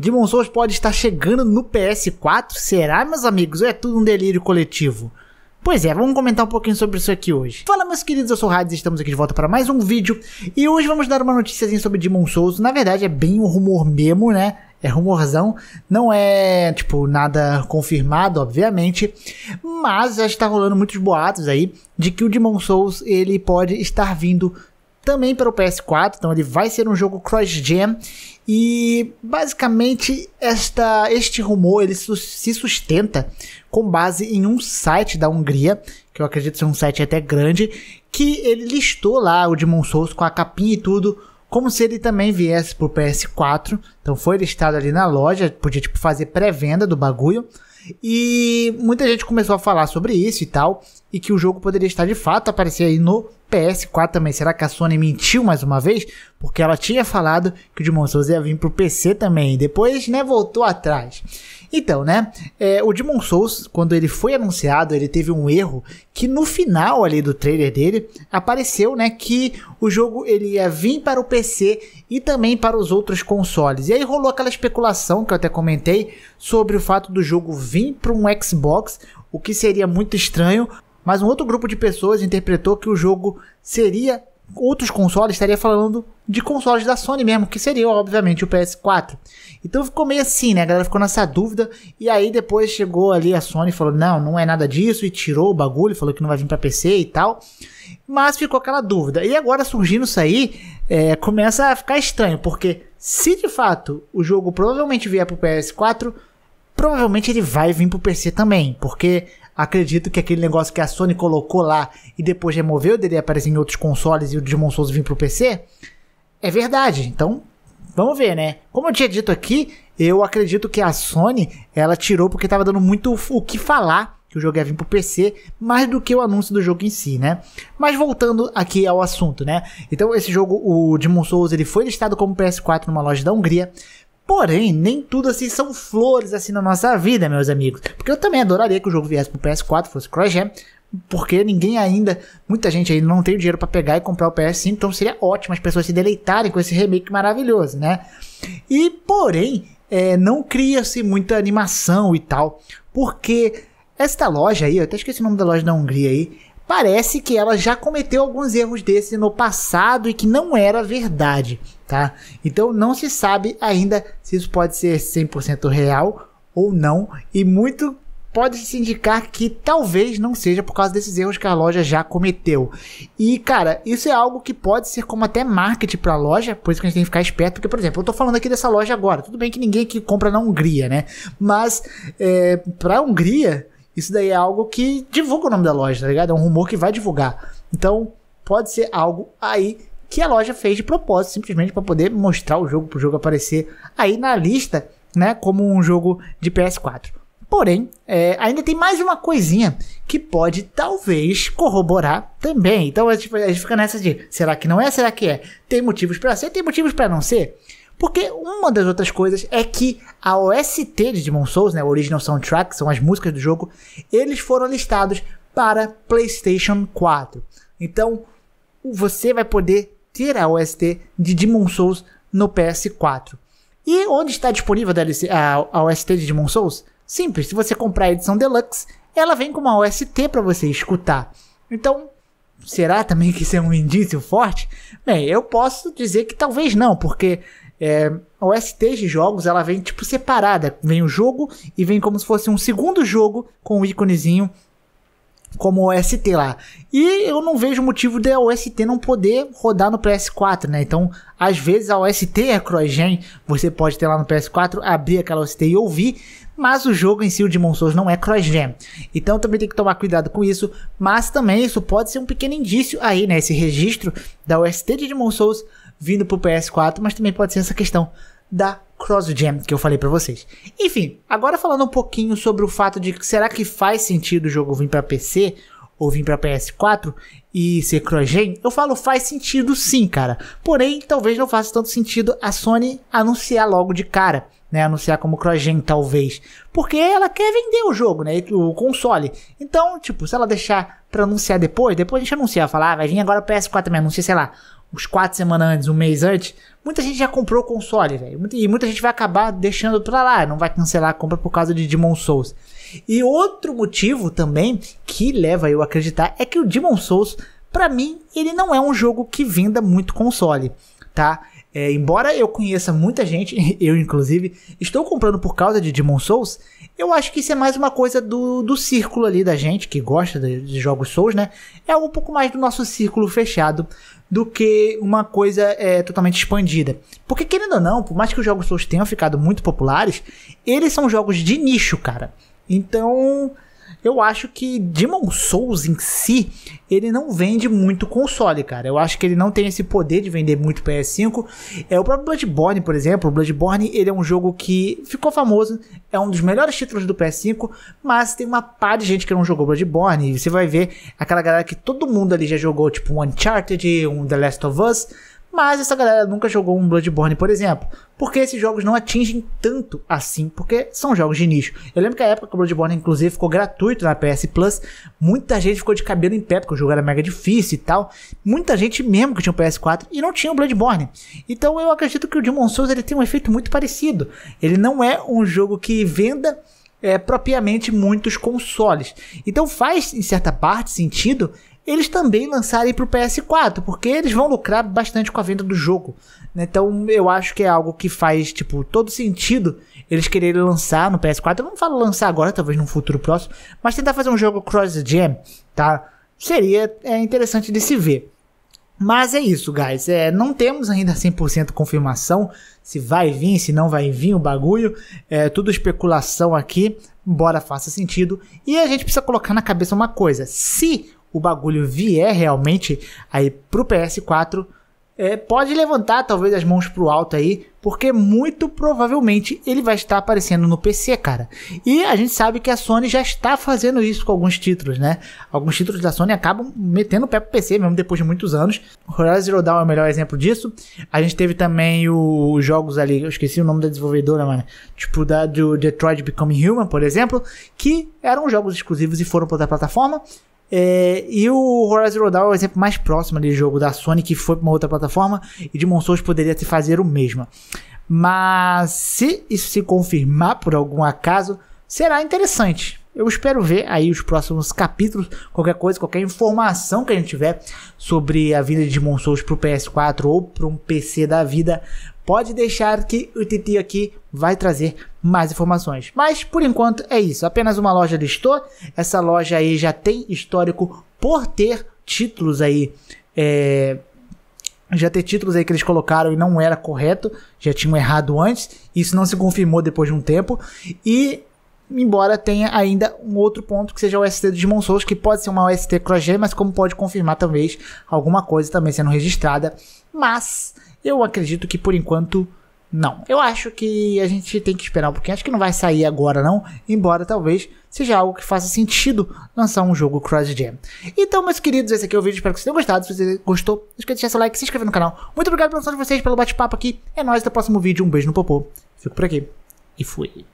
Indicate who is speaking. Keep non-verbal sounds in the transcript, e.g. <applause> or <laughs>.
Speaker 1: Demon Souls pode estar chegando no PS4? Será, meus amigos? Ou é tudo um delírio coletivo? Pois é, vamos comentar um pouquinho sobre isso aqui hoje. Fala meus queridos, eu sou o Hades, estamos aqui de volta para mais um vídeo e hoje vamos dar uma notíciazinha sobre Demon Souls. Na verdade é bem um rumor mesmo, né? É rumorzão, não é, tipo, nada confirmado, obviamente, mas já está rolando muitos boatos aí de que o Demon Souls ele pode estar vindo também para o PS4, então ele vai ser um jogo cross-gen e basicamente esta, este rumor ele se sustenta com base em um site da Hungria, que eu acredito ser um site até grande, que ele listou lá o Demon Souls com a capinha e tudo, como se ele também viesse pro PS4. Então foi listado ali na loja, podia tipo fazer pré-venda do bagulho. E muita gente começou a falar sobre isso e tal, e que o jogo poderia estar de fato aparecer aí no PS4 também. Será que a Sony mentiu mais uma vez? Porque ela tinha falado que o Demon Souls ia vir pro PC também, depois, né, voltou atrás. Então, né, é, o Demon Souls, quando ele foi anunciado, ele teve um erro que no final ali do trailer dele apareceu, né, que o jogo ele ia vir para o PC e também para os outros consoles. E aí rolou aquela especulação que eu até comentei sobre o fato do jogo vir para um Xbox, o que seria muito estranho, mas um outro grupo de pessoas interpretou que o jogo seria outros consoles, estaria falando de consoles da Sony mesmo, que seria obviamente o PS4. Então ficou meio assim, né? A galera ficou nessa dúvida. E aí depois chegou ali a Sony e falou: não, não é nada disso. E tirou o bagulho, falou que não vai vir para PC e tal. Mas ficou aquela dúvida. E agora surgindo isso aí, é, começa a ficar estranho. Porque se de fato o jogo provavelmente vier pro PS4, provavelmente ele vai vir pro PC também. Porque acredito que aquele negócio que a Sony colocou lá e depois removeu, dele aparecer em outros consoles e o Demon Souls vir pro PC, é verdade. Então Vamos ver, né? Como eu tinha dito aqui, eu acredito que a Sony ela tirou porque estava dando muito o que falar que o jogo ia vir pro PC, mais do que o anúncio do jogo em si, né? Mas voltando aqui ao assunto, né? Então esse jogo, o Demon Souls, ele foi listado como PS4 numa loja da Hungria. Porém, nem tudo assim são flores assim na nossa vida, meus amigos. Porque eu também adoraria que o jogo viesse pro PS4, fosse cross-gen, porque ninguém ainda, muita gente ainda não tem dinheiro para pegar e comprar o PS5, então seria ótimo as pessoas se deleitarem com esse remake maravilhoso, né? E porém, é, não cria-se muita animação e tal, porque esta loja aí, eu até esqueci o nome da loja da Hungria aí, parece que ela já cometeu alguns erros desses no passado e que não era verdade, tá? Então não se sabe ainda se isso pode ser 100% real ou não, e muito pode se indicar que talvez não seja por causa desses erros que a loja já cometeu. E, cara, isso é algo que pode ser como até marketing para a loja, por isso que a gente tem que ficar esperto, porque, por exemplo, eu tô falando aqui dessa loja agora, tudo bem que ninguém aqui compra na Hungria, né? Mas, é, pra Hungria, isso daí é algo que divulga o nome da loja, tá ligado? É um rumor que vai divulgar. Então, pode ser algo aí que a loja fez de propósito, simplesmente para poder mostrar o jogo, para o jogo aparecer aí na lista, né, como um jogo de PS4. Porém, é, ainda tem mais uma coisinha que pode talvez corroborar também. Então a gente, a gente fica nessa de será que não é? Será que é? Tem motivos para ser? Tem motivos para não ser? Porque uma das outras coisas é que a OST de Demon Souls, né, o Original Soundtrack, são as músicas do jogo, eles foram listados para PlayStation 4. Então, você vai poder ter a OST de Demon Souls no PS4. E onde está disponível a, OST de Demon Souls? Simples, se você comprar a edição deluxe, ela vem com uma OST para você escutar. Então, será também que isso é um indício forte? Bem, eu posso dizer que talvez não, porque é, OST de jogos ela vem tipo separada. Vem o jogo e vem como se fosse um segundo jogo com o íconezinho como OST lá. E eu não vejo motivo da OST não poder rodar no PS4, né? Então, às vezes a OST é cross-gen, você pode ter lá no PS4, abrir aquela OST e ouvir, mas o jogo em si, o Demon Souls, não é cross-gen. Então também tem que tomar cuidado com isso, mas também isso pode ser um pequeno indício aí, né? Esse registro da OST de Demon Souls vindo pro PS4, mas também pode ser essa questão da cross-gen que eu falei para vocês. Enfim, agora falando um pouquinho sobre o fato de que será que faz sentido o jogo vir para PC ou vir para PS4 e ser cross-gen, eu falo faz sentido sim, cara. Porém, talvez não faça tanto sentido a Sony anunciar logo de cara né, anunciar como cross-gen talvez, porque ela quer vender o jogo, né, o console. Então, tipo, se ela deixar para anunciar depois, depois a gente anunciar, falar, ah, vai vir agora o PS4 também, anuncia, sei lá, uns quatro semanas antes, um mês antes, muita gente já comprou o console, velho. E muita gente vai acabar deixando pra lá, não vai cancelar a compra por causa de Demon Souls. E outro motivo também que leva eu a acreditar é que o Demon Souls, para mim, ele não é um jogo que venda muito console, tá? É, embora eu conheça muita gente, <laughs> eu inclusive, estou comprando por causa de Demon Souls, eu acho que isso é mais uma coisa do, do círculo ali da gente que gosta de, de jogos Souls, né? É um pouco mais do nosso círculo fechado do que uma coisa é, totalmente expandida. Porque, querendo ou não, por mais que os jogos Souls tenham ficado muito populares, eles são jogos de nicho, cara. Então, eu acho que Demon Souls em si, ele não vende muito console, cara. Eu acho que ele não tem esse poder de vender muito PS5. É o próprio Bloodborne, por exemplo. O Bloodborne, ele é um jogo que ficou famoso, é um dos melhores títulos do PS5, mas tem uma par de gente que não jogou Bloodborne. E você vai ver aquela galera que todo mundo ali já jogou, tipo um Uncharted, um The Last of Us, mas essa galera nunca jogou um Bloodborne, por exemplo. Porque esses jogos não atingem tanto assim, porque são jogos de nicho. Eu lembro que a época que o Bloodborne, inclusive, ficou gratuito na PS Plus, muita gente ficou de cabelo em pé, porque o jogo era mega difícil e tal. Muita gente mesmo que tinha o PS4 e não tinha o Bloodborne. Então eu acredito que o Demon Souls ele tem um efeito muito parecido. Ele não é um jogo que venda é, propriamente muitos consoles. Então faz, em certa parte, sentido eles também lançarem para o PS4, porque eles vão lucrar bastante com a venda do jogo. Né? Então eu acho que é algo que faz tipo todo sentido eles quererem lançar no PS4. Eu não falo lançar agora, talvez num futuro próximo, mas tentar fazer um jogo cross-gen, tá? Seria é, interessante de se ver. Mas é isso, guys. É, não temos ainda 100% confirmação se vai vir, se não vai vir o bagulho. É tudo especulação aqui, embora faça sentido. E a gente precisa colocar na cabeça uma coisa: se o bagulho vier realmente aí pro PS4, é, pode levantar talvez as mãos pro alto aí, porque muito provavelmente ele vai estar aparecendo no PC, cara. E a gente sabe que a Sony já está fazendo isso com alguns títulos, né? Alguns títulos da Sony acabam metendo o pé pro PC, mesmo depois de muitos anos. Horizon Zero Dawn é o melhor exemplo disso. A gente teve também os jogos ali, eu esqueci o nome da desenvolvedora, mano. Tipo da do Detroit Become Human, por exemplo, que eram jogos exclusivos e foram para outra plataforma. É, e o Horizon Zero Dawn é o exemplo mais próximo de jogo da Sony que foi para uma outra plataforma e de Souls poderia se fazer o mesmo. Mas se isso se confirmar por algum acaso, será interessante. Eu espero ver aí os próximos capítulos, qualquer coisa, qualquer informação que a gente tiver sobre a vinda de Demon Souls pro PS4 ou para um PC da vida, pode deixar que o Titi aqui vai trazer mais informações. Mas por enquanto é isso, apenas uma loja listou. Essa loja aí já tem histórico por ter títulos aí é, já ter títulos aí que eles colocaram e não era correto, já tinham errado antes, isso não se confirmou depois de um tempo, e embora tenha ainda um outro ponto que seja o ST do Demon Souls, que pode ser uma OST CrossGen, mas como pode confirmar talvez alguma coisa também sendo registrada, mas eu acredito que por enquanto não. Eu acho que a gente tem que esperar um pouquinho. Acho que não vai sair agora, não. Embora talvez seja algo que faça sentido lançar um jogo cross-gen. Então, meus queridos, esse aqui é o vídeo. Espero que vocês tenham gostado. Se você gostou, não esqueça de deixar seu like, se inscrever no canal. Muito obrigado pela atenção de vocês, pelo bate-papo aqui. É nóis, até o próximo vídeo. Um beijo no popô. Fico por aqui. E fui.